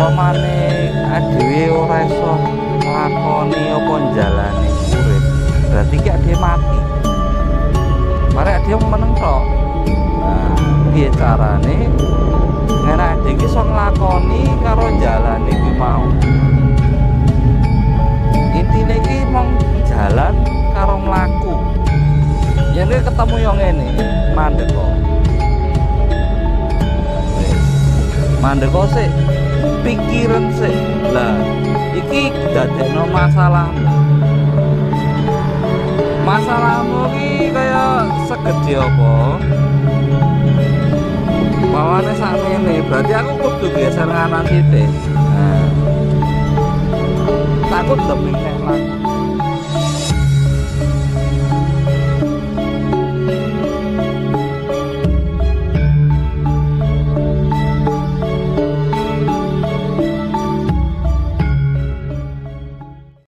umpamane dhewe ora iso nglakoni apa njalani urip. Berarti ki dhewe mati. Mare dhewe meneng tok. Nah piye carane? Enak dhewe iso nglakoni karo jalan iki mau. Intine iki mong jalan karo mlaku. Yen ketemu yang ngene mandek kok mandek kok sih pikiran sih. Lah iki dadekno masalahmu masalahmu ki kaya segede apa? Bawane sakmene. Berarti aku kudu geser nganan titik nah. Takut lebih nek